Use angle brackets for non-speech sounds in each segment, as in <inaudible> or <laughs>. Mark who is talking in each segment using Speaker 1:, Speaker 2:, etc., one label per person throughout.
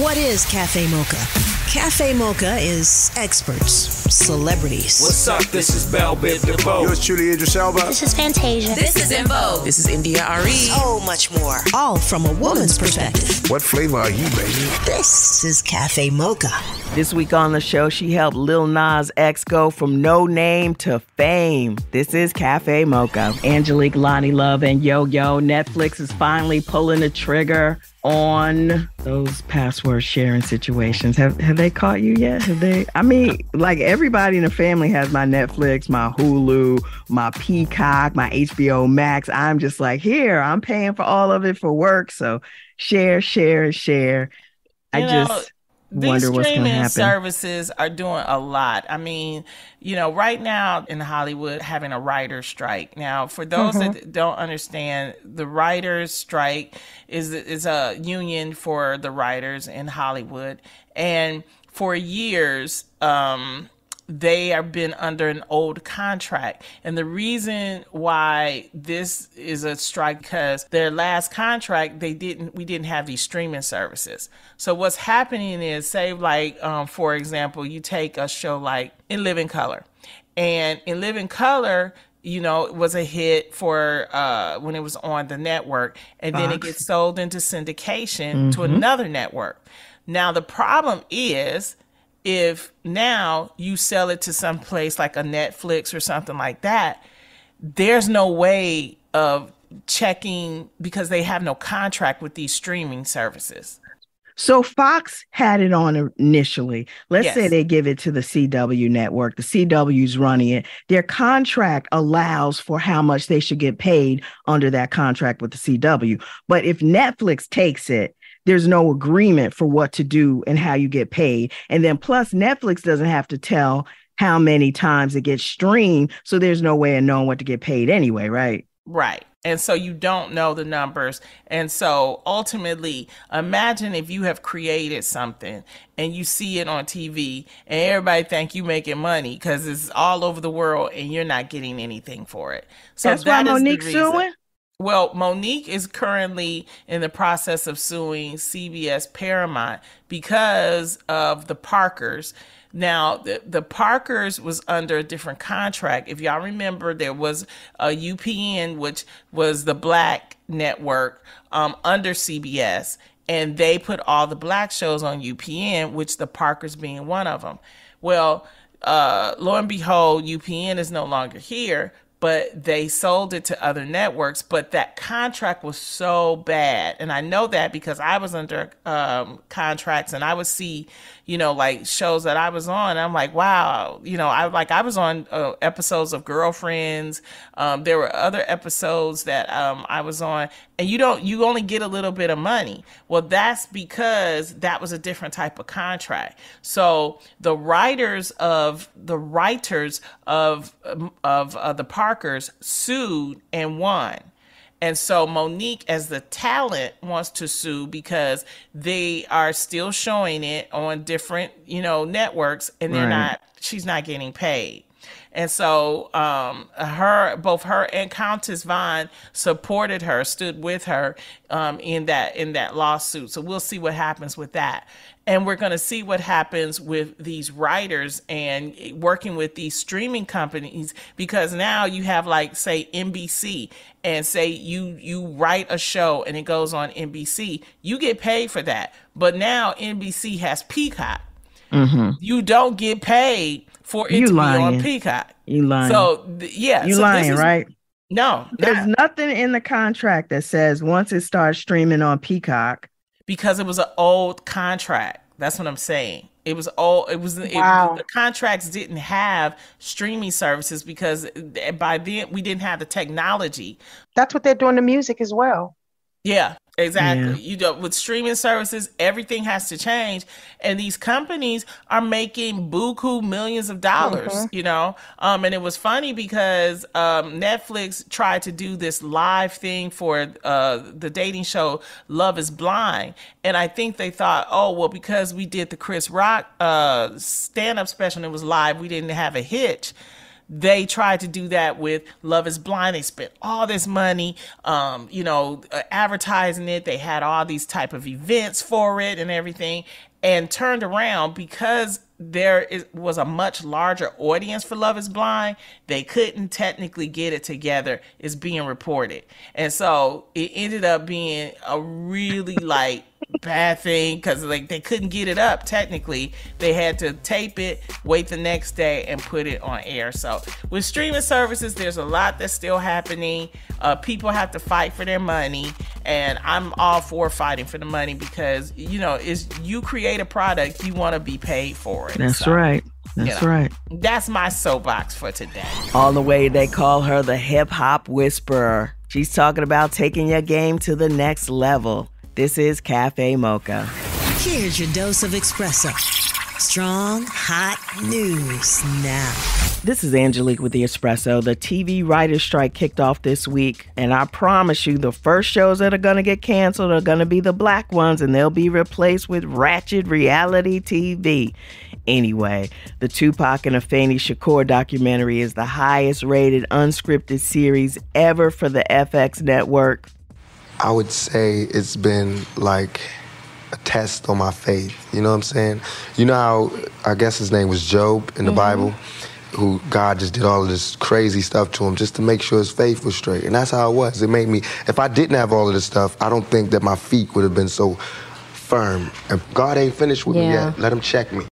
Speaker 1: What is Cafe Mocha? Cafe Mocha is experts, celebrities.
Speaker 2: What's up? This is Bell Biv DeVoe.
Speaker 3: Yours truly, Idris Elba.
Speaker 4: This is Fantasia.
Speaker 5: This is En Vogue.
Speaker 6: This is India Arie.
Speaker 1: So much more. All from a woman's perspective.
Speaker 3: What flavor are you, baby?
Speaker 1: This is Cafe Mocha.
Speaker 6: This week on the show, she helped Lil Nas X go from no name to fame. This is Cafe Mocha. Angelique, Loni Love, and Yo Yo. Netflix is finally pulling the trigger on those password sharing situations. Have have they caught you yet? Have they? I mean, like everybody in the family has my Netflix, my Hulu, my Peacock, my HBO Max. I'm just like, here, I'm paying for all of it for work. So share, share, share. I
Speaker 7: You know,
Speaker 6: just
Speaker 7: these
Speaker 6: wonder what's going to
Speaker 7: streaming services are doing a lot. I mean, you know, right now in Hollywood, having a writer's strike. Now, for those that don't understand, the writers' strike is is a union for the writers in Hollywood, and for years, um, they have been under an old contract. And the reason why this is a strike because their last contract they didn't we didn't have these streaming services. So what's happening is say like um, for example, you take a show like In Living Color. And In Living Color you know, it was a hit for uh, when it was on the network, and then it gets sold into syndication to another network. Now the problem is if now you sell it to some place like a Netflix or something like that, there's no way of checking because they have no contract with these streaming services.
Speaker 6: So Fox had it on initially. Let's
Speaker 7: Yes.
Speaker 6: say they give it to the CW network. The CW's running it. Their contract allows for how much they should get paid under that contract with the CW. But if Netflix takes it, there's no agreement for what to do and how you get paid. And then plus Netflix doesn't have to tell how many times it gets streamed. So there's no way of knowing what to get paid anyway, right?
Speaker 7: Right. And so you don't know the numbers. And so ultimately, imagine if you have created something and you see it on TV and everybody think you making money because it's all over the world and you're not getting anything for it. So
Speaker 6: That's
Speaker 7: that
Speaker 6: why
Speaker 7: is the
Speaker 6: Mo'Nique
Speaker 7: reason.
Speaker 6: suing.
Speaker 7: Well, Mo'Nique is currently in the process of suing CBS Paramount because of the Parkers. Now, the, the Parkers was under a different contract. If y'all remember, there was a UPN, which was the black network um, under CBS, and they put all the black shows on UPN, which the Parkers being one of them. Well, uh, lo and behold, UPN is no longer here, but they sold it to other networks. But that contract was so bad. And I know that because I was under um, contracts and I would see, you know, like shows that I was on. I'm like, wow, you know, I like, I was on uh, episodes of Girlfriends. Um, there were other episodes that um, I was on, and you don't, you only get a little bit of money. Well, that's because that was a different type of contract. So the writers of the writers of um, of uh, the Parkers sued and won. And so Mo'Nique, as the talent, wants to sue because they are still showing it on different, you know, networks, and they're
Speaker 6: Right.
Speaker 7: not. She's not getting paid. And so, um, her, both her and Countess Vaughn supported her, stood with her um, in that in that lawsuit. So we'll see what happens with that, and we're going to see what happens with these writers and working with these streaming companies because now you have like say NBC and say you you write a show and it goes on NBC, you get paid for that. But now NBC has Peacock. You don't get paid for it
Speaker 6: Mm-hmm. You
Speaker 7: to be on Peacock.
Speaker 6: You lying.
Speaker 7: So th- yeah,
Speaker 6: you
Speaker 7: so this
Speaker 6: lying,
Speaker 7: is-
Speaker 6: right?
Speaker 7: No,
Speaker 6: There's
Speaker 7: not-
Speaker 6: nothing in the contract that says once it starts streaming on Peacock,
Speaker 7: because it was an old contract. That's what I'm saying. It was old. It was it- the contracts didn't have streaming services because by then we didn't have the technology.
Speaker 4: That's what they're doing to music as well.
Speaker 7: Yeah, exactly.
Speaker 6: Yeah.
Speaker 7: You know, with streaming services, everything has to change, and these companies are making buku millions of dollars. You know, um, and it was funny because um, Netflix tried to do this live thing for uh, the dating show Love Is Blind, and I think they thought, oh well, because we did the Chris Rock uh, stand-up special and it was live, we didn't have a hitch they tried to do that with Love is Blind. They spent all this money, um, you know, uh, advertising it. They had all these type of events for it and everything and turned around because there is, was a much larger audience for Love is Blind, they couldn't technically get it together, it's being reported. And so it ended up being a really like bad thing because like they couldn't get it up technically they had to tape it wait the next day and put it on air so with streaming services there's a lot that's still happening uh, people have to fight for their money and i'm all for fighting for the money because you know is you create a product you want to be paid for it
Speaker 6: that's so, right that's you know, right.
Speaker 7: That's my soapbox for today.
Speaker 6: On the way, they call her the hip hop whisperer. She's talking about taking your game to the next level. This is Cafe Mocha.
Speaker 1: Here's your dose of espresso. Strong, hot news now.
Speaker 6: This is Angelique with the Espresso. The TV writer's strike kicked off this week, and I promise you, the first shows that are going to get canceled are going to be the black ones, and they'll be replaced with ratchet reality TV. Anyway, the Tupac and Afeni Shakur documentary is the highest rated unscripted series ever for the FX network.
Speaker 5: I would say it's been like a test on my faith. You know what I'm saying? You know how I guess his name was Job in the mm-hmm. Bible, who God just did all of this crazy stuff to him just to make sure his faith was straight. And that's how it was. It made me if I didn't have all of this stuff, I don't think that my feet would have been so firm. If God ain't finished with yeah. me yet, let him check me.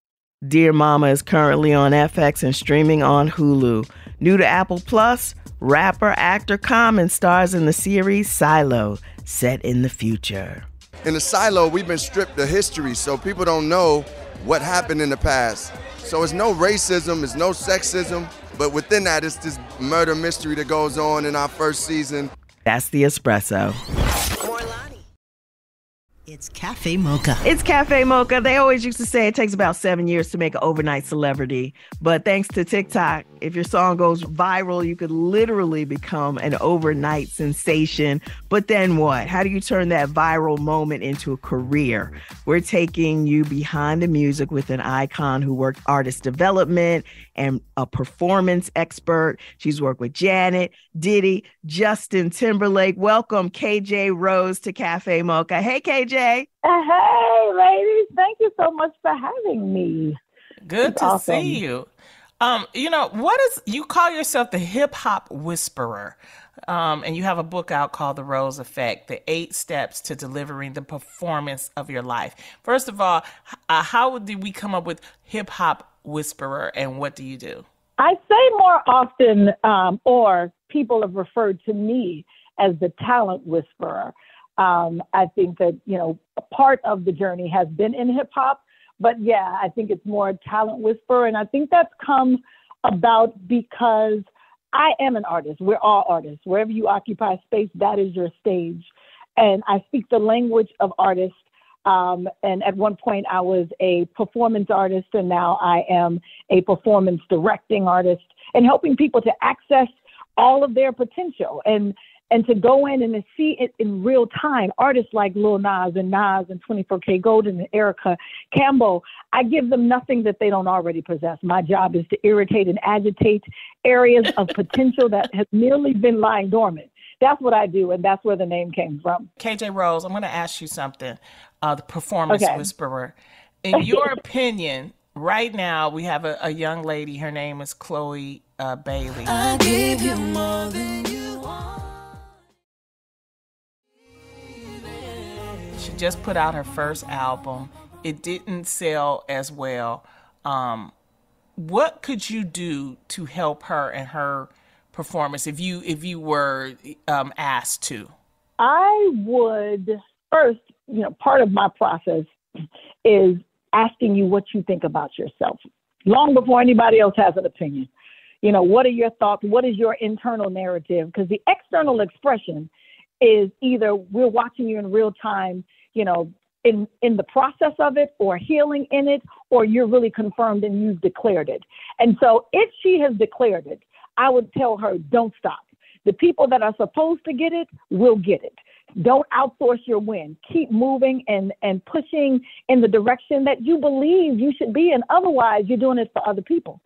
Speaker 6: Dear Mama is currently on FX and streaming on Hulu. New to Apple Plus, rapper actor Common stars in the series Silo set in the future.
Speaker 8: In the silo, we've been stripped of history, so people don't know what happened in the past. So it's no racism, it's no sexism, but within that, it's this murder mystery that goes on in our first season.
Speaker 6: That's the espresso.
Speaker 1: It's Cafe Mocha.
Speaker 6: It's Cafe Mocha. They always used to say it takes about seven years to make an overnight celebrity. But thanks to TikTok, if your song goes viral, you could literally become an overnight sensation. But then what? How do you turn that viral moment into a career? We're taking you behind the music with an icon who worked artist development and a performance expert. She's worked with Janet, Diddy, Justin Timberlake. Welcome, KJ Rose, to Cafe Mocha. Hey, KJ.
Speaker 9: Uh, hey, ladies. Thank you so much for having me.
Speaker 7: Good it's to awesome. see you. Um, you know, what is you call yourself the hip hop whisperer? Um, and you have a book out called The Rose Effect The Eight Steps to Delivering the Performance of Your Life. First of all, uh, how did we come up with hip hop whisperer and what do you do?
Speaker 9: I say more often, um, or people have referred to me as the talent whisperer. Um, I think that, you know, a part of the journey has been in hip hop, but yeah, I think it's more talent whisper. And I think that's come about because I am an artist. We're all artists. Wherever you occupy space, that is your stage. And I speak the language of artists. Um, and at one point, I was a performance artist, and now I am a performance directing artist and helping people to access all of their potential. And and to go in and to see it in real time, artists like Lil Nas and Nas and 24kGoldn and Erica Campbell, I give them nothing that they don't already possess. My job is to irritate and agitate areas of <laughs> potential that have merely been lying dormant. That's what I do, and that's where the name came from.
Speaker 7: KJ Rose, I'm going to ask you something. Uh, the performance okay. whisperer. In <laughs> your opinion, right now we have a, a, young lady. Her name is Chloe uh, Bailey. Just put out her first album. It didn't sell as well. Um, what could you do to help her and her performance if you if you were um, asked to?
Speaker 9: I would first, you know, part of my process is asking you what you think about yourself long before anybody else has an opinion. You know, what are your thoughts? What is your internal narrative? Because the external expression is either we're watching you in real time, you know, in in the process of it or healing in it, or you're really confirmed and you've declared it. And so if she has declared it, I would tell her, don't stop. The people that are supposed to get it will get it. Don't outsource your win. Keep moving and, and pushing in the direction that you believe you should be in. Otherwise, you're doing it for other people.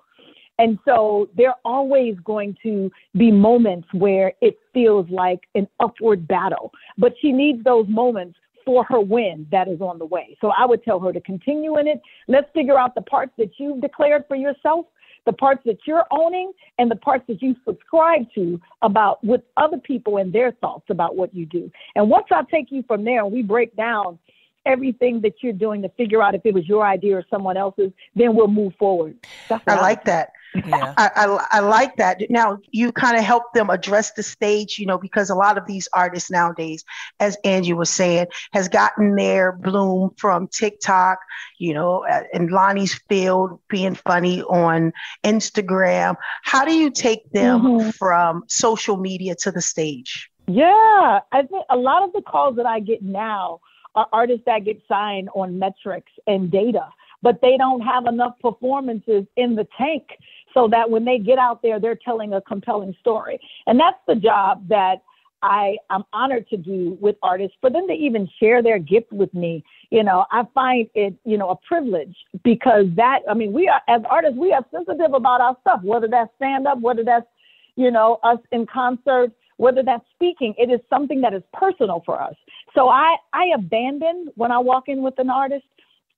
Speaker 9: And so there are always going to be moments where it feels like an upward battle, but she needs those moments for her win that is on the way. So I would tell her to continue in it. Let's figure out the parts that you've declared for yourself, the parts that you're owning, and the parts that you subscribe to about with other people and their thoughts about what you do. And once I take you from there and we break down everything that you're doing to figure out if it was your idea or someone else's, then we'll move forward.
Speaker 4: I like that. Yeah. I, I, I, like that. Now you kind of help them address the stage, you know, because a lot of these artists nowadays, as Angie was saying, has gotten their bloom from TikTok, you know, uh, and Loni's field being funny on Instagram. How do you take them mm-hmm. from social media to the stage?
Speaker 9: Yeah, I think a lot of the calls that I get now are artists that get signed on metrics and data, but they don't have enough performances in the tank so that when they get out there, they're telling a compelling story. And that's the job that I, I'm honored to do with artists for them to even share their gift with me. You know, I find it, you know, a privilege because that, I mean, we are, as artists, we are sensitive about our stuff, whether that's stand up, whether that's, you know, us in concert, whether that's speaking, it is something that is personal for us. So I, I abandon when I walk in with an artist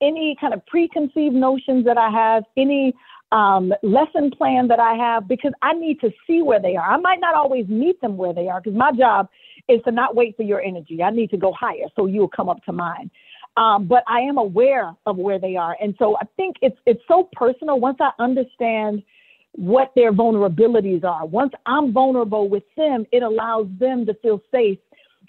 Speaker 9: any kind of preconceived notions that I have, any um, lesson plan that I have because I need to see where they are. I might not always meet them where they are because my job is to not wait for your energy. I need to go higher so you'll come up to mine. Um, but I am aware of where they are, and so I think it's it's so personal. Once I understand what their vulnerabilities are, once I'm vulnerable with them, it allows them to feel safe,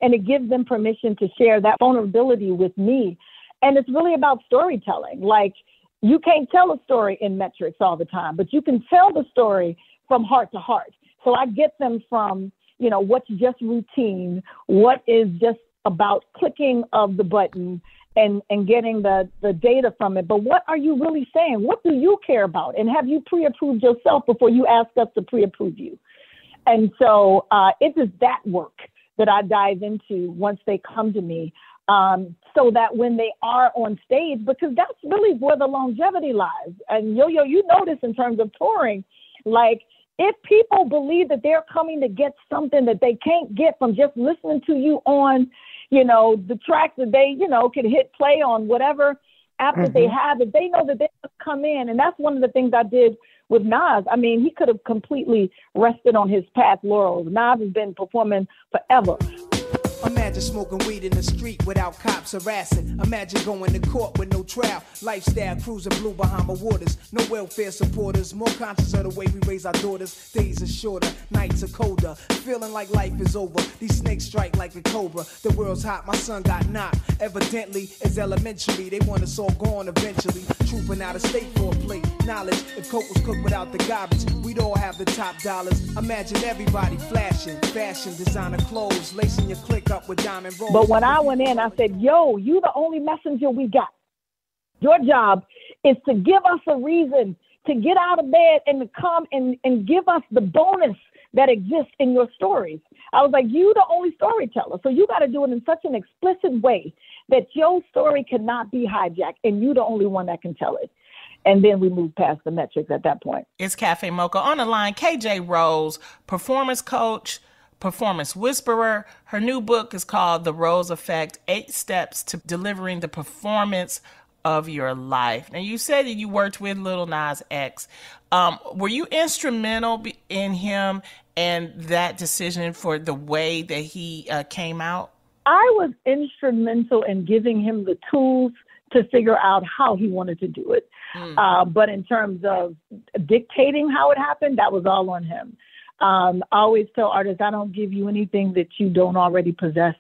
Speaker 9: and it gives them permission to share that vulnerability with me. And it's really about storytelling. Like you can't tell a story in metrics all the time, but you can tell the story from heart to heart. So I get them from, you know, what's just routine, what is just about clicking of the button and, and getting the, the data from it. But what are you really saying? What do you care about? And have you pre approved yourself before you ask us to pre approve you? And so uh, it is that work that I dive into once they come to me um, so that when they are on stage, because that's really where the longevity lies. And Yo Yo, you know this in terms of touring. Like, if people believe that they're coming to get something that they can't get from just listening to you on, you know, the tracks that they, you know, can hit play on whatever app mm-hmm. that they have, if they know that they come in, and that's one of the things I did with Nas. I mean, he could have completely rested on his past laurels. Nas has been performing forever.
Speaker 10: Imagine smoking weed in the street without cops harassing. Imagine going to court with no trial. Lifestyle cruising blue Bahama waters. No welfare supporters. More conscious of the way we raise our daughters. Days are shorter, nights are colder. Feeling like life is over. These snakes strike like a cobra. The world's hot, my son got knocked. Evidently, it's elementary. They want us all gone eventually. Trooping out of state for a plate. Knowledge, if coke was cooked without the garbage, we'd all have the top dollars. Imagine everybody flashing, fashion, designer clothes, lacing your click up with diamond rolls.
Speaker 9: But when I went in, I said, Yo, you the only messenger we got. Your job is to give us a reason to get out of bed and to come and, and give us the bonus that exists in your stories. I was like, you the only storyteller. So you got to do it in such an explicit way that your story cannot be hijacked and you the only one that can tell it. And then we move past the metrics at that point.
Speaker 7: It's Cafe Mocha on the line. KJ Rose, performance coach, performance whisperer. Her new book is called The Rose Effect Eight Steps to Delivering the Performance of Your Life. Now, you said that you worked with Lil Nas X. Um, were you instrumental in him and that decision for the way that he uh, came out?
Speaker 9: I was instrumental in giving him the tools to figure out how he wanted to do it. Mm. Uh, but in terms of dictating how it happened, that was all on him. Um, I always tell artists, I don't give you anything that you don't already possess.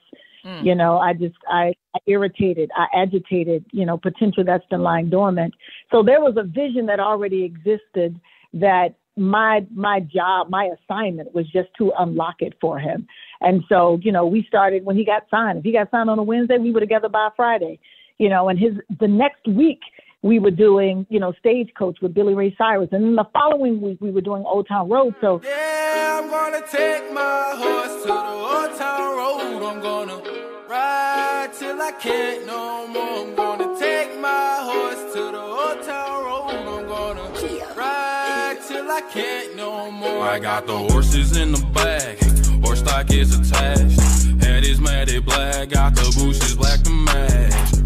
Speaker 9: Mm. You know, I just, I, I irritated, I agitated, you know, potential that's been lying dormant. So there was a vision that already existed that my my job, my assignment was just to unlock it for him. And so, you know, we started when he got signed. If he got signed on a Wednesday, we were together by Friday. You know, and his the next week we were doing, you know, Stagecoach with Billy Ray Cyrus. And then the following week, we were doing Old Town Road. So,
Speaker 2: yeah, I'm gonna take my horse to the Old Town Road. I'm gonna ride till I can't no more. I'm gonna take my horse to the Old Town Road. I'm gonna ride till I can't no more.
Speaker 11: I got the horses in the back, horse stock is attached. Head is matted black, got the bushes black to match.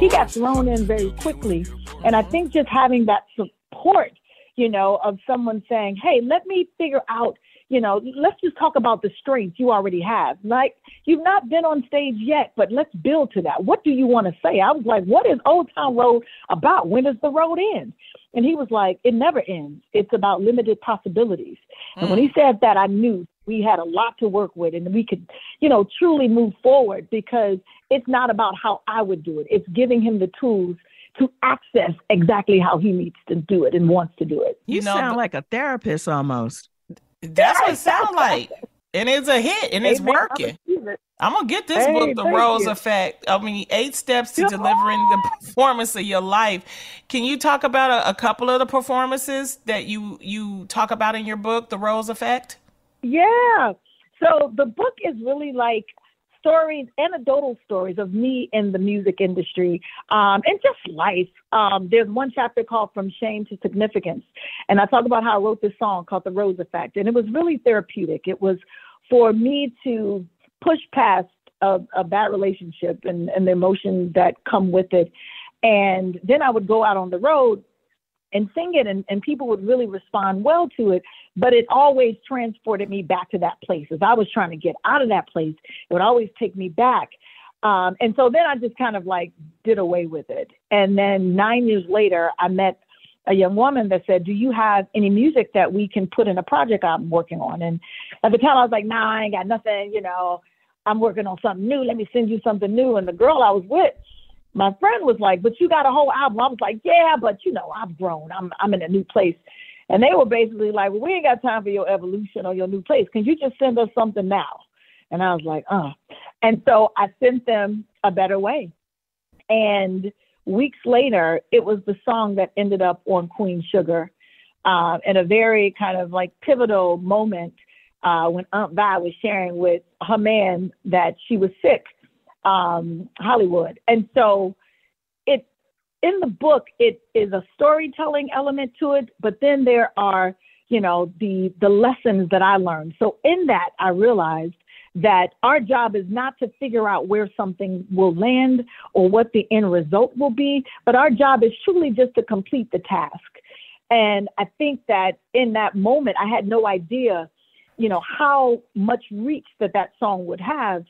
Speaker 9: He got thrown in very quickly. And I think just having that support, you know, of someone saying, hey, let me figure out you know, let's just talk about the strengths you already have. Like, you've not been on stage yet, but let's build to that. What do you want to say? I was like, what is Old Town Road about? When does the road end? And he was like, it never ends. It's about limited possibilities. Mm. And when he mm. said that, I knew we had a lot to work with and we could, you know, truly move forward because it's not about how I would do it. It's giving him the tools to access exactly how he needs to do it and wants to do it.
Speaker 6: You, you know, sound like a therapist almost.
Speaker 7: That's what it sounds like. And it's a hit and it's Amen. working. I'm gonna get this hey, book, The Rose you. Effect. I mean, eight steps to delivering the <laughs> performance of your life. Can you talk about a, a, couple of the performances that you you talk about in your book, The Rose Effect?
Speaker 9: Yeah. So the book is really like stories, anecdotal stories of me in the music industry um, and just life. Um, there's one chapter called From Shame to Significance. And I talk about how I wrote this song called The Rose Effect. And it was really therapeutic. It was for me to push past a, a bad relationship and, and the emotions that come with it. And then I would go out on the road and sing it and, and people would really respond well to it but it always transported me back to that place. As i was trying to get out of that place it would always take me back. Um, and so then i just kind of like did away with it. And then nine years later i met a young woman that said do you have any music that we can put in a project i'm working on? And at the time i was like nah i ain't got nothing you know. I'm working on something new. Let me send you something new. And the girl i was with my friend was like, "But you got a whole album." I was like, "Yeah, but you know, I've grown. I'm I'm in a new place." And they were basically like, "Well, we ain't got time for your evolution or your new place. Can you just send us something now?" And I was like, "Uh." And so I sent them a better way. And weeks later, it was the song that ended up on Queen Sugar, uh, in a very kind of like pivotal moment uh, when Aunt Vi was sharing with her man that she was sick um, Hollywood. And so in the book it is a storytelling element to it, but then there are, you know, the the lessons that I learned. So in that I realized that our job is not to figure out where something will land or what the end result will be, but our job is truly just to complete the task. And I think that in that moment, I had no idea, you know, how much reach that that song would have.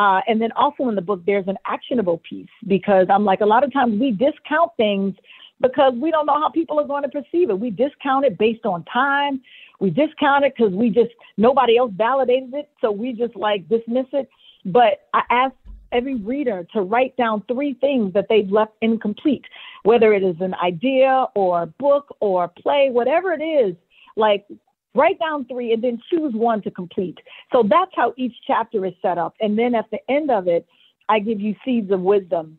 Speaker 9: Uh, and then also in the book, there's an actionable piece because I'm like, a lot of times we discount things because we don't know how people are going to perceive it. We discount it based on time. We discount it because we just, nobody else validated it. So we just like dismiss it. But I ask every reader to write down three things that they've left incomplete, whether it is an idea or a book or play, whatever it is. Like, Write down three and then choose one to complete. So that's how each chapter is set up. And then at the end of it, I give you seeds of wisdom.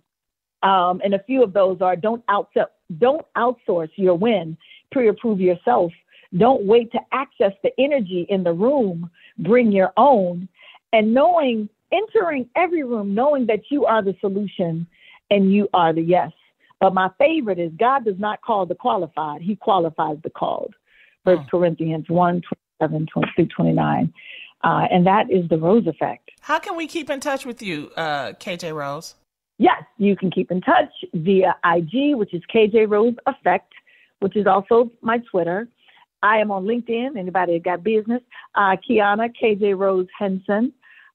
Speaker 9: Um, and a few of those are don't outsource, don't outsource your win, pre-approve yourself. Don't wait to access the energy in the room. Bring your own. And knowing, entering every room, knowing that you are the solution and you are the yes. But my favorite is God does not call the qualified, He qualifies the called. First oh. Corinthians 1, 27 through 29. Uh, and that is the Rose effect.
Speaker 7: How can we keep in touch with you, uh, KJ Rose?
Speaker 9: Yes, you can keep in touch via IG, which is KJ Rose Effect, which is also my Twitter. I am on LinkedIn. Anybody got business? Uh, Kiana KJ Rose Henson,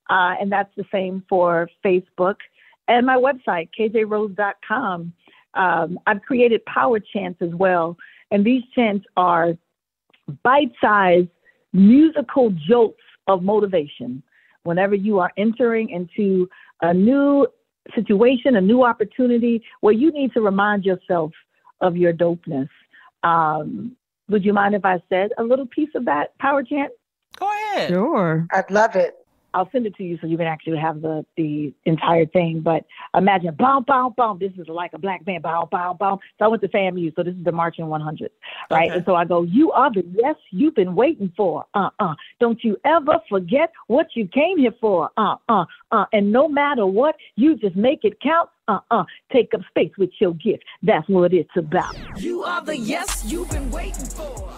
Speaker 9: uh, and that's the same for Facebook. And my website, kjrose.com. Um, I've created power chants as well, and these chants are bite sized musical jolts of motivation whenever you are entering into a new situation, a new opportunity where you need to remind yourself of your dopeness. Um, would you mind if I said a little piece of that power chant?
Speaker 7: Go ahead.
Speaker 6: Sure.
Speaker 4: I'd love it.
Speaker 9: I'll send it to you so you can actually have the the entire thing. But imagine, boom, boom, boom. This is like a black man, boom, boom, boom. So I went to FAMU, so this is the marching 100, right? Okay. And so I go, you are the yes you've been waiting for. Uh, uh. Don't you ever forget what you came here for. Uh, uh, uh. And no matter what, you just make it count. Uh, uh. Take up space with your gift. That's what it's about.
Speaker 12: You are the yes you've been waiting for.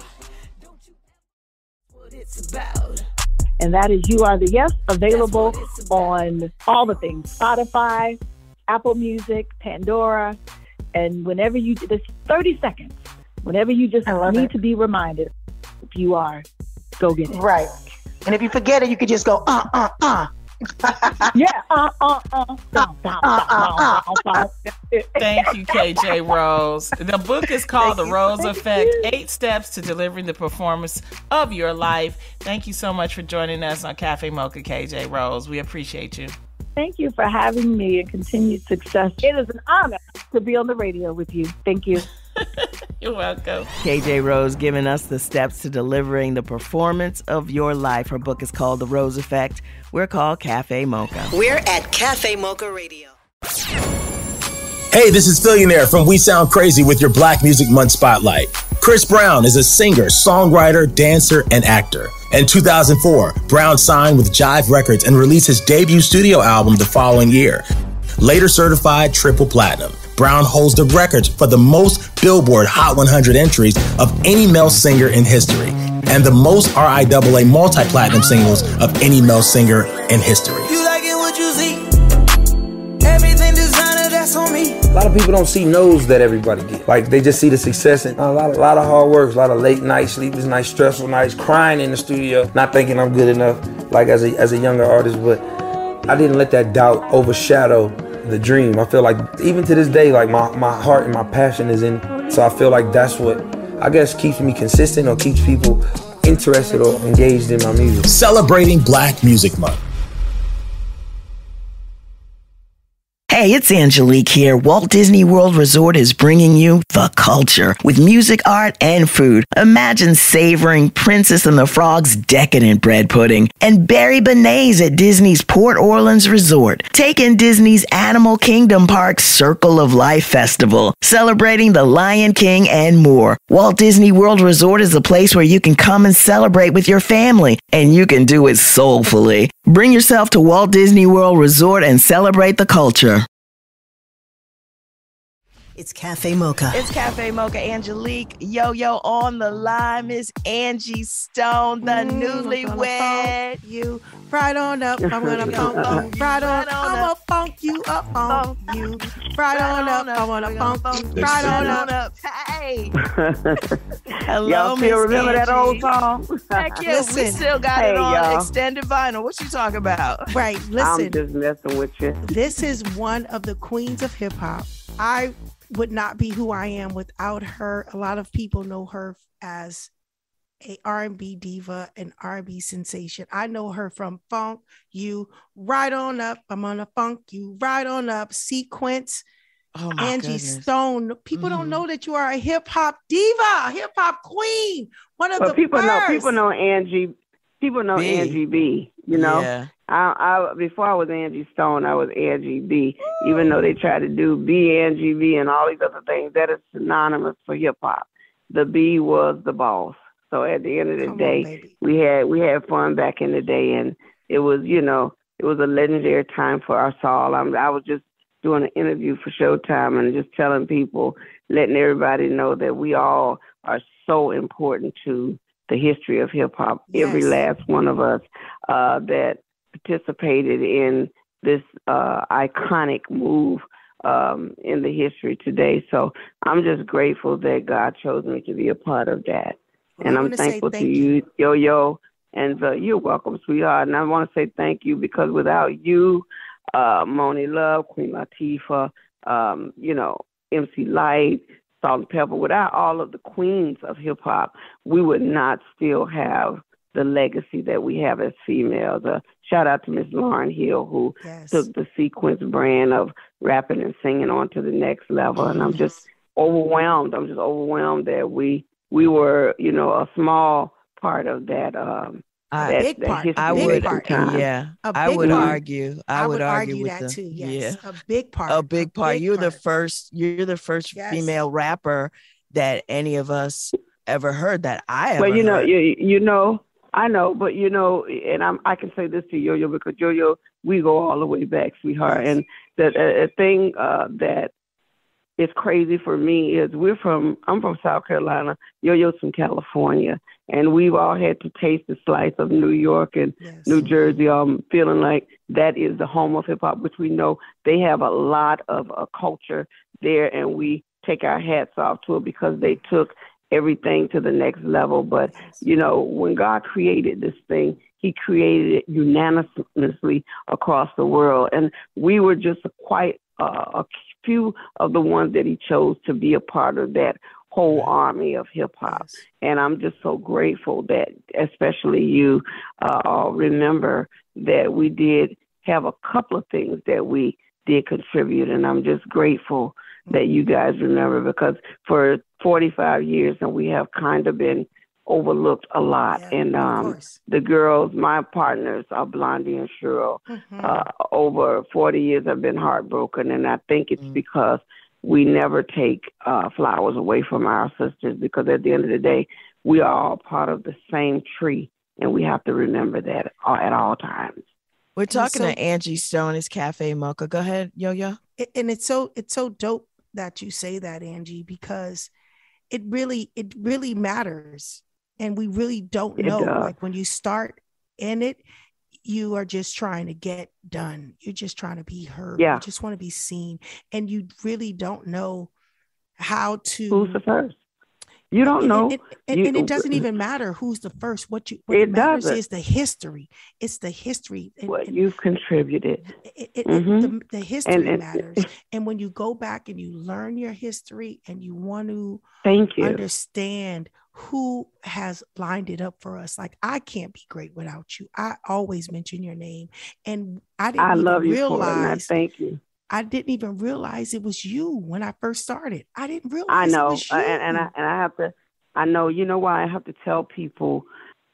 Speaker 9: And that is You Are the Yes, available on all the things Spotify, Apple Music, Pandora. And whenever you, this 30 seconds, whenever you just need
Speaker 4: it.
Speaker 9: to be reminded if you are, go get it.
Speaker 4: Right. And if you forget it, you could just go, uh, uh, uh.
Speaker 9: Yeah, uh, uh, uh.
Speaker 7: Thank you, KJ Rose. The book is called The Rose Effect Eight Steps to Delivering the Performance of Your Life. Thank you so much for joining us on Cafe Mocha, KJ Rose. We appreciate you.
Speaker 9: Thank you for having me and continued success. It is an honor to be on the radio with you. Thank you.
Speaker 7: You're welcome.
Speaker 6: KJ Rose giving us the steps to delivering the performance of your life. Her book is called The Rose Effect. We're called Cafe Mocha.
Speaker 1: We're at Cafe Mocha Radio.
Speaker 12: Hey, this is Billionaire from We Sound Crazy with your Black Music Month Spotlight. Chris Brown is a singer, songwriter, dancer, and actor. In 2004, Brown signed with Jive Records and released his debut studio album the following year. Later certified triple platinum, Brown holds the record for the most Billboard Hot 100 entries of any male singer in history and the most RIAA multi platinum singles of any male singer in history.
Speaker 2: You like it what you see. Everything designer, that's on me.
Speaker 13: A lot of people don't see no's that everybody get. Like they just see the success and uh, a lot, a lot of hard work, a lot of late nights, sleepless nights, stressful nights, crying in the studio, not thinking I'm good enough. Like as a as a younger artist, but I didn't let that doubt overshadow the dream. I feel like even to this day, like my, my heart and my passion is in. So I feel like that's what I guess keeps me consistent or keeps people interested or engaged in my music.
Speaker 12: Celebrating Black Music Month.
Speaker 6: Hey, it's Angelique here. Walt Disney World Resort is bringing you the culture with music, art, and food. Imagine savoring Princess and the Frog's decadent bread pudding and berry beignets at Disney's Port Orleans Resort. Take in Disney's Animal Kingdom Park's Circle of Life Festival, celebrating the Lion King and more. Walt Disney World Resort is a place where you can come and celebrate with your family, and you can do it soulfully. Bring yourself to Walt Disney World Resort and celebrate the culture.
Speaker 1: It's Cafe Mocha.
Speaker 6: It's Cafe Mocha Angelique. Yo yo on the line, Miss Angie Stone, the
Speaker 14: Mm,
Speaker 6: newlywed.
Speaker 14: You right on up. I'm gonna <laughs> funk you right on. Up. I'm gonna funk you up, funk you right <laughs> on up. I wanna funk you right on up.
Speaker 6: Hey. <laughs> Hello,
Speaker 14: Y'all
Speaker 6: Miss
Speaker 14: still remember that old song?
Speaker 6: Heck yeah, we still got
Speaker 14: Hey,
Speaker 6: it on
Speaker 14: y'all.
Speaker 6: extended vinyl. What you talking about?
Speaker 14: Right. Listen.
Speaker 15: I'm just messing with you.
Speaker 14: This is one of the queens of hip hop. I would not be who I am without her. A lot of people know her as a R&B diva and R&B sensation. I know her from Funk You Right On Up. I'm on a Funk You Right On Up sequence.
Speaker 6: Oh my
Speaker 14: Angie
Speaker 6: goodness.
Speaker 14: Stone. People don't mm-hmm. know that you are a hip hop diva, hip hop queen. One of
Speaker 15: But
Speaker 14: the
Speaker 15: people know people know Angie. People know
Speaker 14: B.
Speaker 15: Angie B. You know.
Speaker 6: Yeah.
Speaker 15: I, I before I was Angie Stone, I was Angie B. Even though they try to do B Angie B and all these other things, that is synonymous for hip hop. The B was the boss. So at the end of the day, we had we had fun back in the day, and it was you know it was a legendary time for us all. I'm, I was just doing an interview for Showtime and just telling people, letting everybody know that we all are so important to the history of hip hop. Every last one of us uh, that participated in this uh, iconic move um, in the history today. So I'm just grateful that God chose me to be a part of that. and
Speaker 14: I
Speaker 15: I'm thankful to
Speaker 14: thank
Speaker 15: you, Yo Yo. And uh, you're welcome, sweetheart. And I want to say thank you because without you, uh, Monie Love, Queen Latifah, um, you know, MC Lyte, Salt-N-Pepa, without all of the queens of hip hop, we would not still have the legacy that we have as females. Uh, shout out to Miss Lauryn Hill, who took the sequence brand of rapping and singing on to the next level. And I'm just overwhelmed. I'm just overwhelmed that we we were, you know, a small part of that. Um,
Speaker 6: I-
Speaker 15: that,
Speaker 6: Big part,
Speaker 15: history
Speaker 6: I
Speaker 15: making
Speaker 6: would-
Speaker 15: time.
Speaker 6: yeah,
Speaker 14: A
Speaker 6: I
Speaker 14: big
Speaker 6: would
Speaker 14: part.
Speaker 6: argue. I,
Speaker 14: I
Speaker 6: would,
Speaker 14: would
Speaker 6: argue,
Speaker 14: argue
Speaker 6: with
Speaker 14: that
Speaker 6: the,
Speaker 14: too, yes.
Speaker 6: Yeah,
Speaker 14: A big part.
Speaker 6: A big part.
Speaker 14: big
Speaker 6: you're the first. You're the first
Speaker 14: Yes.
Speaker 6: female rapper that any of us ever heard that I ever.
Speaker 15: Well, you know,
Speaker 6: heard.
Speaker 15: you, you know, I know, but you know, and I'm I can say this to Yo Yo because Yo Yo, we go all the way back, sweetheart. And the, the, the thing uh, that is crazy for me is we're from I'm from South Carolina, Yo-Yo's from California, and we've all had to taste the slice of New York and yes. New Jersey. Um, feeling like that is the home of hip hop, which we know they have a lot of a culture there, and we take our hats off to it because they took everything to the next level. But you know, when God created this thing, He created it unanimously across the world, and we were just quite uh, a few of the ones that He chose to be a part of that whole army of hip hop. And I'm just so grateful that, especially you, uh, remember that we did have a couple of things that we did contribute, and I'm just grateful that you guys remember because for 45 years and we have kind of been overlooked a lot. Yeah, and um, the girls, my partners are Blondie and Cheryl. Mm-hmm. Uh, over 40 years, I've been heartbroken, and I think it's mm-hmm. because we never take uh, flowers away from our sisters because at the end of the day, we are all part of the same tree, and we have to remember that at all times.
Speaker 6: We're talking so, to Angie Stone. It's Cafe Mocha. Go ahead, Yo Yo.
Speaker 14: And it's so it's so dope that you say that, Angie, because it really it really matters, and we really don't know. Like when you start in it, you are just trying to get done. You're just trying to be heard. Yeah. You just want to be seen. And you really don't know how to
Speaker 15: Who's the first? You don't know.
Speaker 14: And, and,
Speaker 15: you,
Speaker 14: and, it doesn't even <laughs> matter who's the first. What you what it matters doesn't. is the history. It's the history.
Speaker 15: what you've contributed.
Speaker 14: It, it, mm-hmm. the, the, history matters. <laughs> and when you go back and you learn your history and you want to
Speaker 15: thank you
Speaker 14: understand who has lined it up for us. Like I can't be great without you. I always mention your name, and I didn't I love you realize.
Speaker 15: thank you.
Speaker 14: I didn't even realize it was you when I first started. I didn't realize.
Speaker 15: I know,
Speaker 14: and,
Speaker 15: and I and I have to. I know. You know why I have to tell people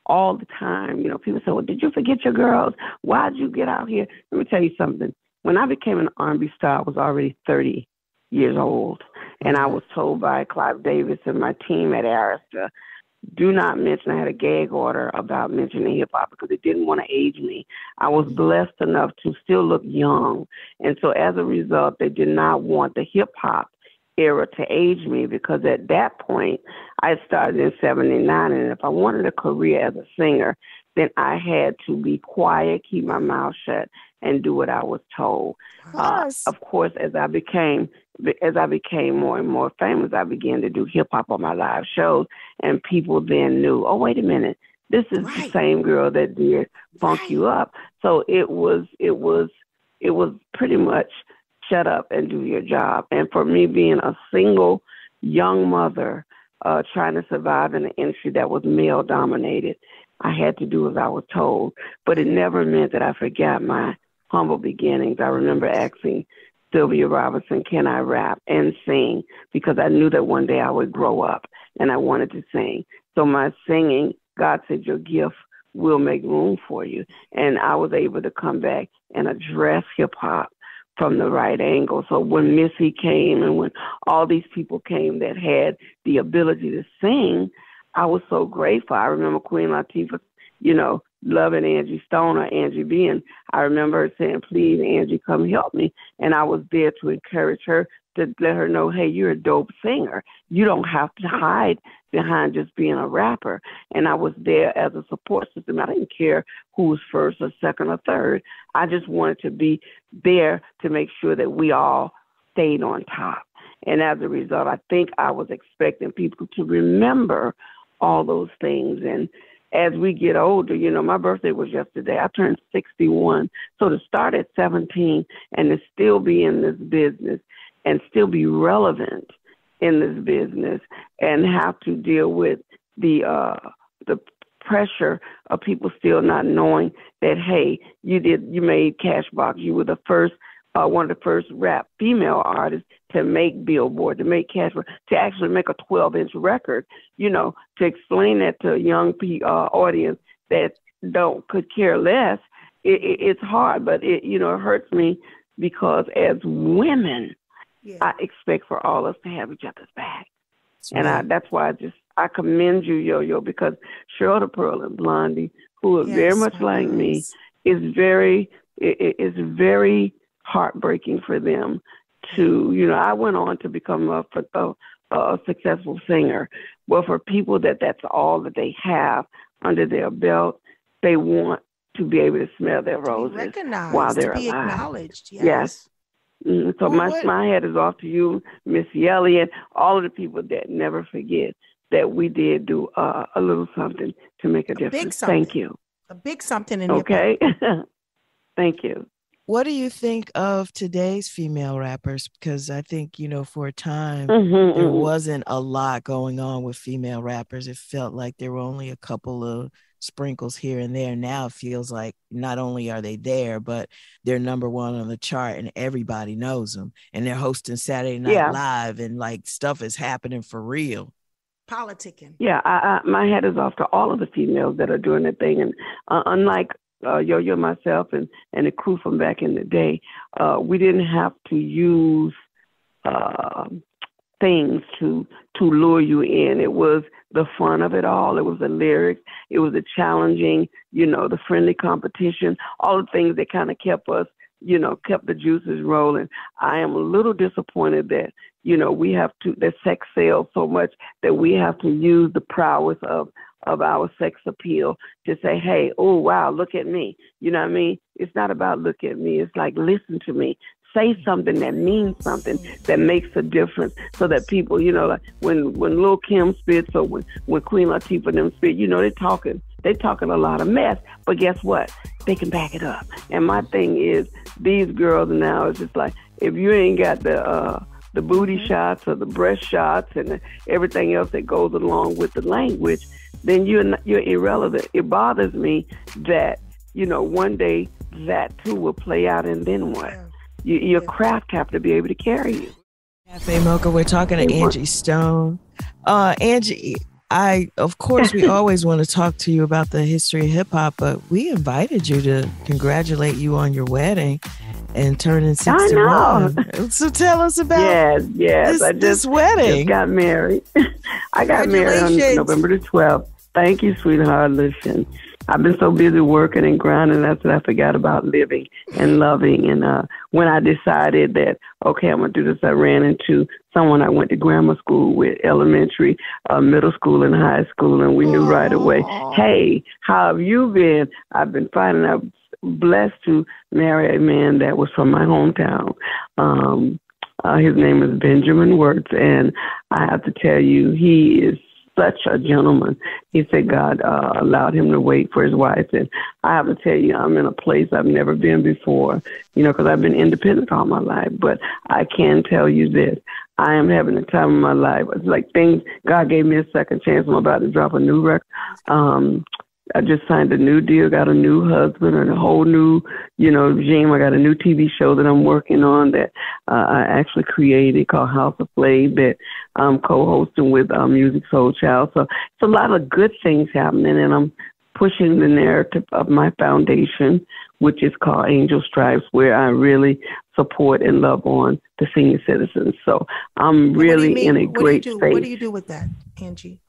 Speaker 15: all the time. You know, people say, "Well, did you forget your girls? Why'd you get out here?" Let me tell you something. When I became an R&B star, I was already 30 years old. And I was told by Clive Davis and my team at Arista, do not mention, I had a gag order about mentioning hip hop because it didn't want to age me. I was blessed enough to still look young. And so as a result, they did not want the hip hop era to age me because at that point I started in 79 and if I wanted a career as a singer, then I had to be quiet, keep my mouth shut, and do what I was told. Yes. Uh, of course, as I became as I became more and more famous, I began to do hip hop on my live shows, and people then knew, oh wait a minute, this is right. the same girl that did Funk right. You Up. So it was it was it was pretty much shut up and do your job. And for me, being a single young mother uh, trying to survive in an industry that was male dominated, I had to do as I was told. But it never meant that I forgot my humble beginnings. I remember asking Sylvia Robinson, can I rap and sing? Because I knew that one day I would grow up and I wanted to sing. So my singing, God said, your gift will make room for you. And I was able to come back and address hip hop from the right angle. So when Missy came and when all these people came that had the ability to sing, I was so grateful. I remember Queen Latifah, you know, loving Angie Stone or Angie B. I remember her saying, please, Angie, come help me. And I was there to encourage her to let her know, hey, you're a dope singer. You don't have to hide behind just being a rapper. And I was there as a support system. I didn't care who was first or second or third. I just wanted to be there to make sure that we all stayed on top. And as a result, I think I was expecting people to remember all those things and as we get older, you know, my birthday was yesterday. I turned 61. So to start at 17 and to still be in this business and still be relevant in this business and have to deal with the uh the pressure of people still not knowing that hey, you did you made Cashbox. You were the first uh, one of the first rap female artists to make Billboard, to make cash, to actually make a 12 inch record, you know, to explain that to a young uh, audience that don't could care less. It, it, it's hard, but it, you know, it hurts me because as women, yeah. I expect for all of us to have each other's back. and I, that's why I just, I commend you, Yo Yo, because the Pearl and Blondie, who are yes, very much like me, is very, is very heartbreaking for them to, you know, I went on to become a, a, a successful singer. Well, for people that that's all that they have under their belt, they want to be able to smell their roses while they're
Speaker 14: to be
Speaker 15: alive.
Speaker 14: acknowledged. Yes.
Speaker 15: Yes. Mm, so
Speaker 14: Well,
Speaker 15: my
Speaker 14: what-
Speaker 15: my head is off to you, Miss Yelly, and all of the people that never forget that we did do uh, a little something to make a, difference. Thank you.
Speaker 14: A big something in.
Speaker 15: Okay. <laughs> Thank you.
Speaker 6: What do you think of today's female rappers? Because I think, you know, for a time,
Speaker 15: Mhm,
Speaker 6: there
Speaker 15: mhm.
Speaker 6: wasn't a lot going on with female rappers. It felt like there were only a couple of sprinkles here and there. Now it feels like not only are they there, but they're number one on the chart and everybody knows them. And they're hosting Saturday Night
Speaker 15: Yeah.
Speaker 6: Live and like stuff is happening for real.
Speaker 14: Politicking.
Speaker 15: Yeah, I, I, my head is off to all of the females that are doing their thing, and uh, unlike uh, Yo Yo, myself, and and the crew from back in the day, uh, we didn't have to use uh, things to to lure you in. It was the fun of it all. It was the lyrics. It was the challenging, you know, the friendly competition. All the things that kind of kept us, you know, kept the juices rolling. I am a little disappointed that you know we have to that sex sells so much that we have to use the prowess of of our sex appeal to say, hey, oh wow, look at me. You know what I mean? It's not about look at me. It's like listen to me. Say something that means something that makes a difference, so that people, you know, like when when Lil Kim spits or when when Queen Latifah them spit, you know, they're talking They're talking a lot of mess, but guess what? They can back it up. And my thing is, these girls now is just like if you ain't got the uh the booty shots or the breast shots and everything else that goes along with the language, then you're not, you're irrelevant. It bothers me that you know one day that too will play out, and then what? You, your craft have to be able to carry you.
Speaker 6: Cafe Mocha, we're talking to Angie Stone. Uh, Angie, I of course we <laughs> always want to talk to you about the history of hip hop, but we invited you to congratulate you on your wedding and turning
Speaker 15: I
Speaker 6: sixty
Speaker 15: know. <laughs>
Speaker 6: So tell us about
Speaker 15: yes, yes.
Speaker 6: this,
Speaker 15: I just,
Speaker 6: this wedding.
Speaker 15: just got married. <laughs> I got married on November the 12th. Thank you, sweetheart. Listen, I've been so busy working and grinding that's that I forgot about living and loving. And uh, when I decided that, okay, I'm going to do this, I ran into someone I went to grammar school with, elementary, uh, middle school, and high school. And we knew right away, hey, how have you been? I've been finding I'm blessed to marry a man that was from my hometown. Um, uh, his name is Benjamin Wirtz, and I have to tell you, he is such a gentleman. He said God uh, allowed him to wait for his wife, and I have to tell you, I'm in a place I've never been before. You know, because I've been independent all my life, but I can tell you this: I am having the time of my life. It's like things God gave me a second chance. I'm about to drop a new record. Um, I just signed a new deal, got a new husband, and a whole new, you know, regime. I got a new TV show that I'm working on that uh, I actually created called House of Play that I'm co-hosting with uh, Musiq Soulchild. So it's a lot of good things happening, and I'm pushing the narrative of my foundation, which is called Angel Stripes, where I really support and love on the senior citizens. So I'm
Speaker 14: What do you
Speaker 15: really in a
Speaker 14: what
Speaker 15: great
Speaker 14: do-
Speaker 15: space
Speaker 14: What do you do with that, Angie?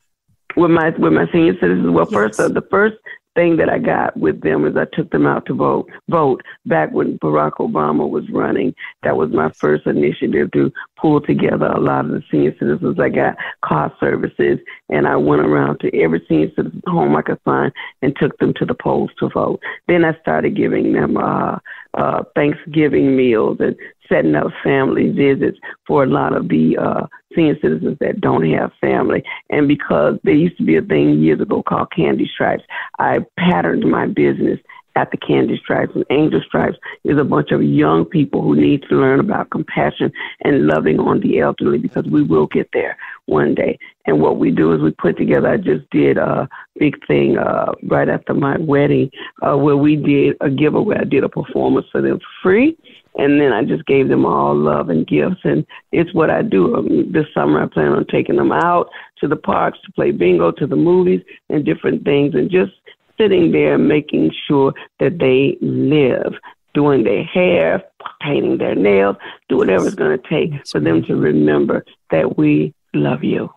Speaker 15: With my with my senior citizens. Well, first uh, the first thing that I got with them is I took them out to vote. Vote back when Barack Obama was running. That was my first initiative to pull together a lot of the senior citizens. I got car services, and I went around to every senior citizen home I could find and took them to the polls to vote. Then I started giving them uh, uh, Thanksgiving meals and setting up family visits for a lot of the uh, senior citizens that don't have family. And because there used to be a thing years ago called Candy Stripes, I patterned my business at the Candy Stripes. And Angel Stripes is a bunch of young people who need to learn about compassion and loving on the elderly because we will get there one day. And what we do is we put together, I just did a big thing uh, right after my wedding uh, where we did a giveaway. I did a performance for them free. And then I just gave them all love and gifts. And it's what I do. Um, this summer, I plan on taking them out to the parks to play bingo, to the movies, and different things, and just sitting there making sure that they live, doing their hair, painting their nails, do whatever it's going to take for them to remember that we love you.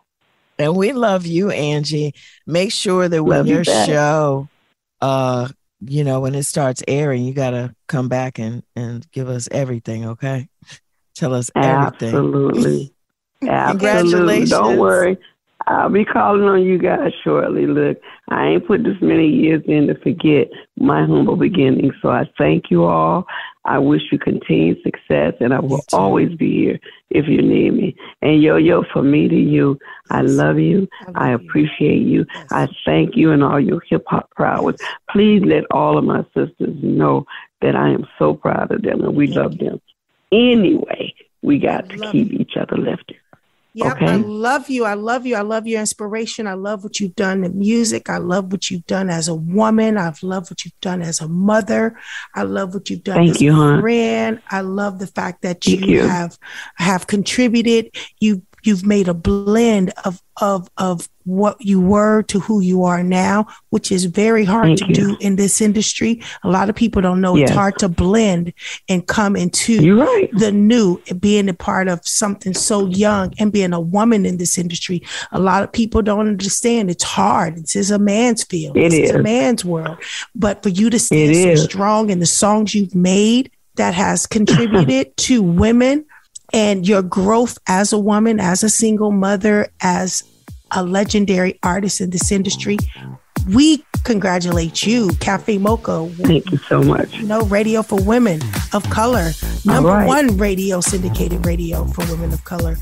Speaker 6: And we love you, Angie. Make sure that when
Speaker 15: Love
Speaker 6: your
Speaker 15: back.
Speaker 6: show, uh, you know, when it starts airing, you gotta come back and and give us everything, okay? Tell us everything.
Speaker 15: Absolutely. <laughs> Absolutely.
Speaker 6: Congratulations.
Speaker 15: Don't worry. I'll be calling on you guys shortly. Look, I ain't put this many years in to forget my humble beginnings. So I thank you all. I wish you continued success, and I will always be here if you need me. And yo, yo, from me to you, I love you. I appreciate you. I thank you and all your hip hop prowess. Please let all of my sisters know that I am so proud of them and we love them. Anyway, we got to keep each other lifted.
Speaker 14: Yep,
Speaker 15: Okay.
Speaker 14: I love you. I love you. I love your inspiration. I love what you've done in music. I love what you've done as a woman. I've loved what you've done as a mother. I love what you've done
Speaker 15: Thank
Speaker 14: as
Speaker 15: you,
Speaker 14: a friend. I love the fact that you,
Speaker 15: you.
Speaker 14: have have contributed. You you've made a blend of of of what you were to who you are now, which is very hard
Speaker 15: Thank
Speaker 14: to
Speaker 15: you.
Speaker 14: do in this industry. A lot of people don't know it's hard to blend and come into
Speaker 15: right.
Speaker 14: the new, being a part of something so young and being a woman in this industry. A lot of people don't understand it's hard. This is a man's field.
Speaker 15: It
Speaker 14: this is. a man's world. But for you to stay
Speaker 15: It
Speaker 14: so
Speaker 15: is.
Speaker 14: strong in the songs you've made that has <clears throat> contributed to women and your growth as a woman, as a single mother, as a legendary artist in this industry, we congratulate you, Cafe Mocha.
Speaker 15: Thank you so much.
Speaker 14: You know, radio for women of color, number
Speaker 15: right.
Speaker 14: one radio syndicated radio for women of color.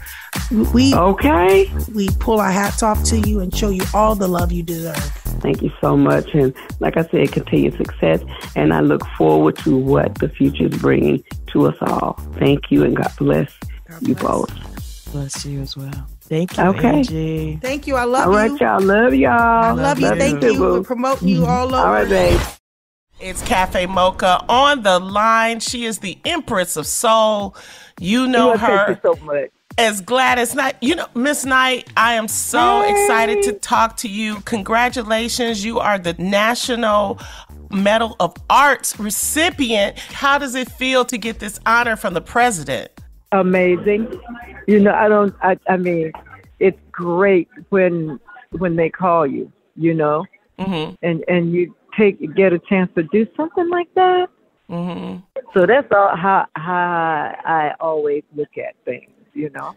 Speaker 14: We
Speaker 15: Okay.
Speaker 14: we pull our hats off to you and show you all the love you deserve.
Speaker 15: Thank you so much. And like I said, continued success. And I look forward to what the future is bringing to us all. Thank you and God bless you both.
Speaker 6: Bless you as well. Thank you,
Speaker 15: Okay.
Speaker 6: Angie.
Speaker 14: Thank you. I love
Speaker 15: all right,
Speaker 14: you.
Speaker 15: All right, y'all. Love y'all.
Speaker 14: I love you. Thank you.
Speaker 15: boo.
Speaker 14: We're promoting you all over.
Speaker 15: All right, babe.
Speaker 7: It's Cafe Mocha on the line. She is the Empress of Soul. You know
Speaker 15: Well,
Speaker 7: her
Speaker 15: Thank you so much.
Speaker 7: as Gladys Knight. You know, Miss Knight, I am so excited to talk to you. Congratulations. You are the National Medal of Arts recipient. How does it feel to get this honor from the president?
Speaker 16: Amazing. You know, I don't. I, I mean, it's great when when they call you. You know,
Speaker 7: mm-hmm.
Speaker 16: and and you take get a chance to do something like that.
Speaker 7: Mm-hmm.
Speaker 16: So that's all how how I always look at things. You know.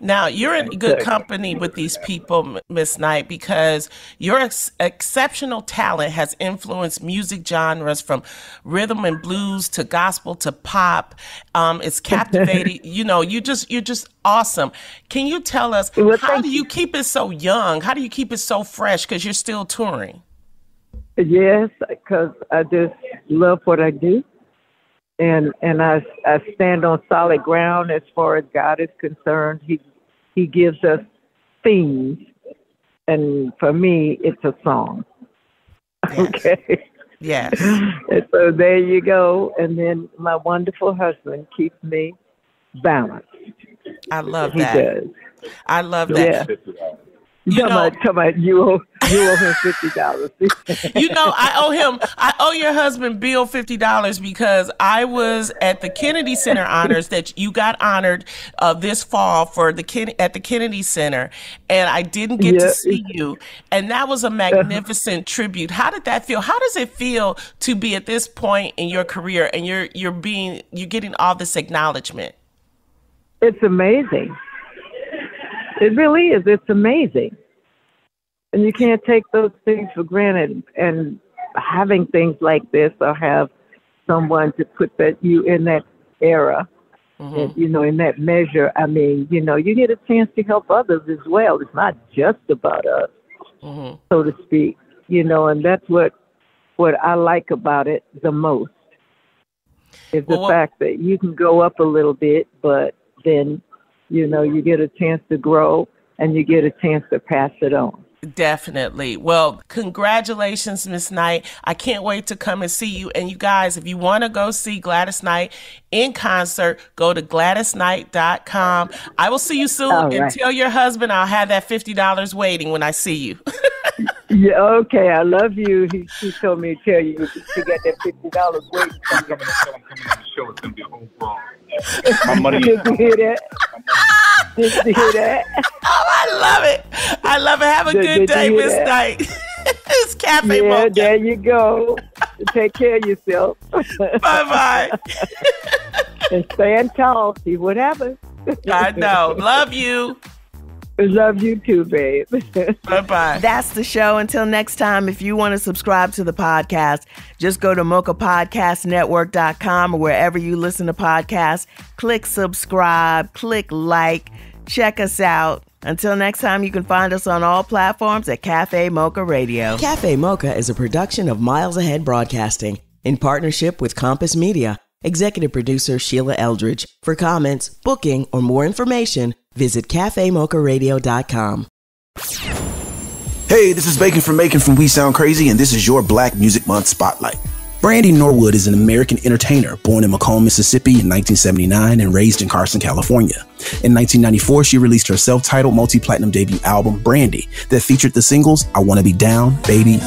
Speaker 7: Now, you're in good company with these people, Miss Knight, because your ex- exceptional talent has influenced music genres from rhythm and blues to gospel to pop. Um, it's <laughs> captivating. you know, you just you're just awesome. Can you tell us how do you keep it so young? How do you keep it so fresh? Because you're still touring.
Speaker 16: Yes, because I just love what I do, and and I I stand on solid ground as far as God is concerned. He He gives us themes, and for me, it's a song. Okay.
Speaker 7: Yes.
Speaker 16: And so there you go. And then my wonderful husband keeps me balanced.
Speaker 7: I love
Speaker 16: He
Speaker 7: that.
Speaker 16: does.
Speaker 7: I love that.
Speaker 16: Yeah. You talking about, talking about you owe you owe him fifty dollars. <laughs>
Speaker 7: you know, I owe him. I owe your husband Bill fifty dollars because I was at the Kennedy Center honors that you got honored uh, this fall for the Ken- at the Kennedy Center, and I didn't get to see you, and that was a magnificent <laughs> tribute. How did that feel? How does it feel to be at this point in your career and you're you're being you're getting all this acknowledgement?
Speaker 16: It's amazing. It really is. It's amazing. And you can't take those things for granted. And having things like this or have someone to put that you in that era, and, you know, in that measure, I mean, you know, you get a chance to help others as well. It's not just about us,
Speaker 7: Mm-hmm.
Speaker 16: so to speak. You know, and that's what what I like about it the most is the
Speaker 7: Well,
Speaker 16: fact that you can go up a little bit, but then, you know, you get a chance to grow and you get a chance to pass it on.
Speaker 7: Definitely. Well, congratulations, Miss Knight. I can't wait to come and see you. And you guys, if you want to go see Gladys Knight in concert, go to GladysKnight.com. I will see you soon.
Speaker 16: All
Speaker 7: And tell your husband I'll have that $50 waiting when I see you. <laughs>
Speaker 16: Yeah, okay, I love you. He, he told me to tell you to get that fifty dollars waiting.
Speaker 17: My money
Speaker 16: Did you hear that? <laughs> Did you hear that?
Speaker 7: Oh, I love it. I love it. Have a
Speaker 16: Did-
Speaker 7: good
Speaker 16: did
Speaker 7: day, Miss? Knight. <laughs> it's Cafe
Speaker 16: yeah,
Speaker 7: Mocha.
Speaker 16: there you go. Take care of yourself.
Speaker 7: Bye bye. <laughs>
Speaker 16: and stand tall. See what happens.
Speaker 7: I know. Love you.
Speaker 16: Love you too, babe. <laughs>
Speaker 7: bye bye.
Speaker 6: That's the show. Until next time, if you want to subscribe to the podcast, just go to mochapodcastnetwork.com or wherever you listen to podcasts. Click subscribe, click like, check us out. Until next time, you can find us on all platforms at Cafe Mocha Radio.
Speaker 18: Cafe Mocha is a production of Miles Ahead Broadcasting in partnership with Compass Media. Executive producer Sheila Eldridge. For comments, booking, or more information, visit cafemocharadio.com.
Speaker 12: Hey, this is Bacon from Bacon from We Sound Crazy, and this is your Black Music Month Spotlight. Brandy Norwood is an American entertainer born in McComb, Mississippi in 1979 and raised in Carson, California. In 1994, she released her self titled multi platinum debut album, Brandy, that featured the singles I Wanna Be Down, Baby,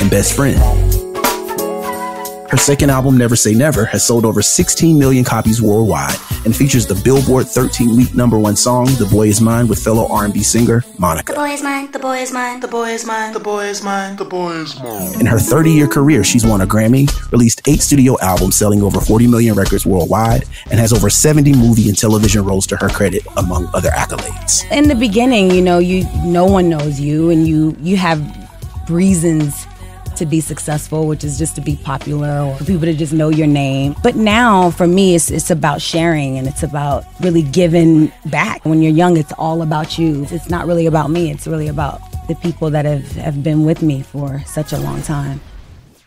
Speaker 12: and Best Friend. Her second album, Never Say Never, has sold over 16 million copies worldwide and features the Billboard 13-week number one song, The Boy Is Mine, with fellow R&B singer Monica.
Speaker 19: The boy is mine, the boy is mine, the boy is mine, the boy is mine, the boy is mine.
Speaker 12: In her 30-year career, she's won a Grammy, released eight studio albums selling over 40 million records worldwide, and has over 70 movie and television roles to her credit, among other accolades.
Speaker 20: In the beginning, you know, you no one knows you, and you you have reasons to be successful, which is just to be popular or for people to just know your name. But now for me, it's, it's about sharing and it's about really giving back. When you're young, it's all about you. It's not really about me, it's really about the people that have, have been with me for such a long time.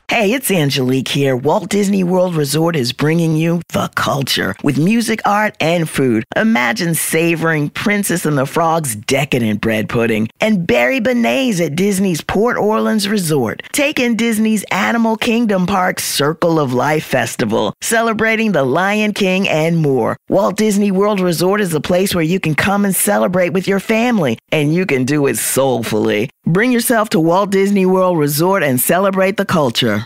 Speaker 6: Hey, it's Angelique here. Walt Disney World Resort is bringing you the culture with music, art, and food. Imagine savoring Princess and the Frog's decadent bread pudding and Berry Bearnaise at Disney's Port Orleans Resort. Take in Disney's Animal Kingdom Park's Circle of Life Festival, celebrating the Lion King and more. Walt Disney World Resort is a place where you can come and celebrate with your family, and you can do it soulfully. Bring yourself to Walt Disney World Resort and celebrate the culture.